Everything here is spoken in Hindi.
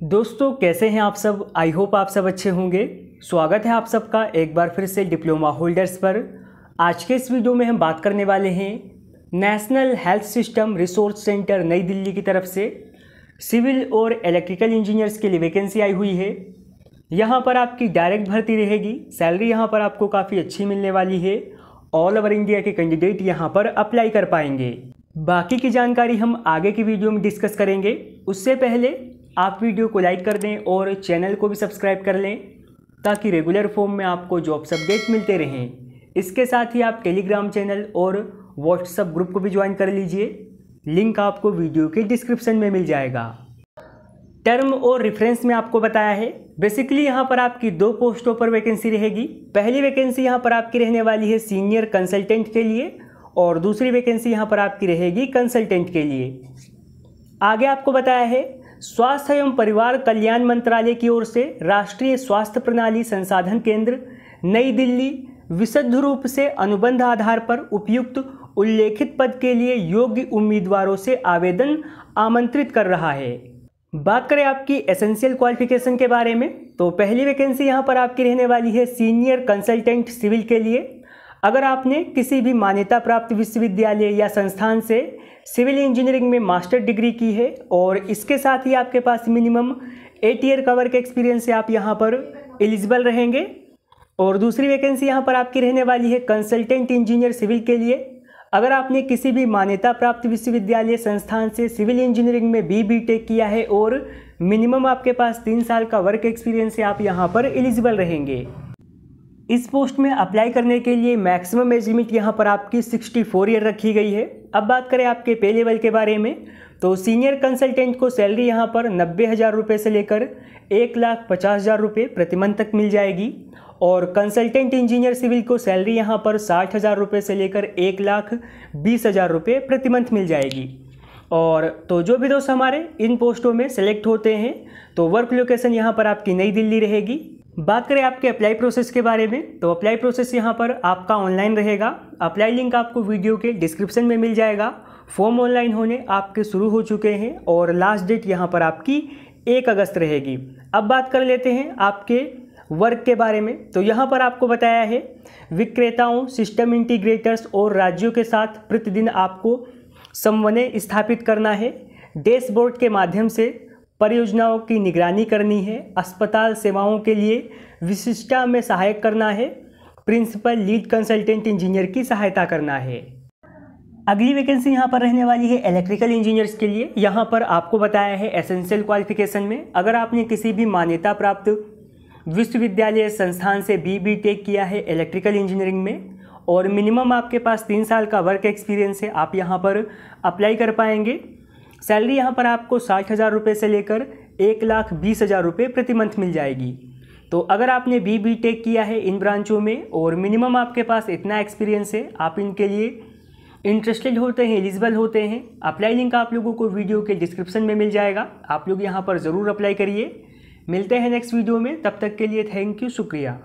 दोस्तों, कैसे हैं आप सब? आई होप आप सब अच्छे होंगे। स्वागत है आप सबका एक बार फिर से डिप्लोमा होल्डर्स पर। आज के इस वीडियो में हम बात करने वाले हैं national health system resource centre New Delhi की तरफ़ से। सिविल और इलेक्ट्रिकल इंजीनियर्स के लिए वैकेंसी आई हुई है। यहाँ पर आपकी डायरेक्ट भर्ती रहेगी। सैलरी यहाँ पर आपको काफ़ी अच्छी मिलने वाली है। ऑल ओवर इंडिया के कैंडिडेट यहाँ पर अप्लाई कर पाएँगे। बाकी की जानकारी हम आगे की वीडियो में डिस्कस करेंगे। उससे पहले आप वीडियो को लाइक कर दें और चैनल को भी सब्सक्राइब कर लें, ताकि रेगुलर फॉर्म में आपको जॉब्स अपडेट मिलते रहें। इसके साथ ही आप टेलीग्राम चैनल और व्हाट्सएप ग्रुप को भी ज्वाइन कर लीजिए। लिंक आपको वीडियो के डिस्क्रिप्शन में मिल जाएगा। टर्म और रेफरेंस में आपको बताया है। बेसिकली यहाँ पर आपकी दो पोस्टों पर वैकेंसी रहेगी। पहली वैकेंसी यहाँ पर आपकी रहने वाली है सीनियर कंसल्टेंट के लिए, और दूसरी वैकेंसी यहाँ पर आपकी रहेगी कंसल्टेंट के लिए। आगे आपको बताया है स्वास्थ्य एवं परिवार कल्याण मंत्रालय की ओर से राष्ट्रीय स्वास्थ्य प्रणाली संसाधन केंद्र, नई दिल्ली, विशुद्ध रूप से अनुबंध आधार पर उपयुक्त उल्लेखित पद के लिए योग्य उम्मीदवारों से आवेदन आमंत्रित कर रहा है। बात करें आपकी एसेंशियल क्वालिफिकेशन के बारे में तो पहली वैकेंसी यहाँ पर आपकी रहने वाली है सीनियर कंसल्टेंट सिविल के लिए। अगर आपने किसी भी मान्यता प्राप्त विश्वविद्यालय या संस्थान से सिविल इंजीनियरिंग में मास्टर डिग्री की है और इसके साथ ही आपके पास मिनिमम एट ईयर का वर्क एक्सपीरियंस से आप यहाँ पर एलिजिबल रहेंगे। और दूसरी वैकेंसी यहाँ पर आपकी रहने वाली है, कंसल्टेंट इंजीनियर सिविल के लिए। अगर आपने किसी भी मान्यता प्राप्त विश्वविद्यालय, संस्थान से सिविल इंजीनियरिंग में बी बी टेक किया है और मिनिमम आपके पास तीन साल का वर्क एक्सपीरियंस से आप यहाँ पर एलिजिबल रहेंगे। इस पोस्ट में अप्लाई करने के लिए मैक्सिमम एज लिमिट यहाँ पर आपकी 64 ईयर रखी गई है। अब बात करें आपके पे लेवल के बारे में तो सीनियर कंसल्टेंट को सैलरी यहाँ पर नब्बे हज़ार रुपये से लेकर एक लाख पचास हज़ार रुपये प्रतिमंथ तक मिल जाएगी और कंसल्टेंट इंजीनियर सिविल को सैलरी यहाँ पर साठ हज़ार रुपये से लेकर एक लाख बीस हज़ार रुपये प्रतिमंथ मिल जाएगी। और तो जो भी दोस्त हमारे इन पोस्टों में सेलेक्ट होते हैं तो वर्क लोकेशन यहाँ पर आपकी नई दिल्ली रहेगी। बात करें आपके अप्लाई प्रोसेस के बारे में तो अप्लाई प्रोसेस यहाँ पर आपका ऑनलाइन रहेगा। अप्लाई लिंक आपको वीडियो के डिस्क्रिप्शन में मिल जाएगा। फॉर्म ऑनलाइन होने आपके शुरू हो चुके हैं और लास्ट डेट यहाँ पर आपकी एक अगस्त रहेगी। अब बात कर लेते हैं आपके वर्क के बारे में। तो यहाँ पर आपको बताया है, विक्रेताओं सिस्टम इंटीग्रेटर्स और राज्यों के साथ प्रतिदिन आपको समन्वय स्थापित करना है। डैशबोर्ड के माध्यम से परियोजनाओं की निगरानी करनी है, अस्पताल सेवाओं के लिए विशिष्टता में सहायक करना है, प्रिंसिपल लीड कंसल्टेंट इंजीनियर की सहायता करना है। अगली वैकेंसी यहाँ पर रहने वाली है, इलेक्ट्रिकल इंजीनियर्स के लिए। यहाँ पर आपको बताया है एसेंशियल क्वालिफिकेशन में। अगर आपने किसी भी मान्यता प्राप्त विश्वविद्यालय संस्थान से बी बी टेक किया है इलेक्ट्रिकल इंजीनियरिंग में और मिनिमम आपके पास तीन साल का वर्क एक्सपीरियंस है, आप यहाँ पर अप्लाई कर पाएँगे। सैलरी यहाँ पर आपको साठ हज़ार रुपये से लेकर एक लाख बीस हज़ार रुपये प्रति मंथ मिल जाएगी। तो अगर आपने बी बी टेक किया है इन ब्रांचों में और मिनिमम आपके पास इतना एक्सपीरियंस है, आप इनके लिए इंटरेस्टेड होते हैं, एलिजिबल होते हैं, अप्लाई लिंक आप लोगों को वीडियो के डिस्क्रिप्शन में मिल जाएगा। आप लोग यहाँ पर ज़रूर अप्लाई करिए। मिलते हैं नेक्स्ट वीडियो में, तब तक के लिए थैंक यू, शुक्रिया।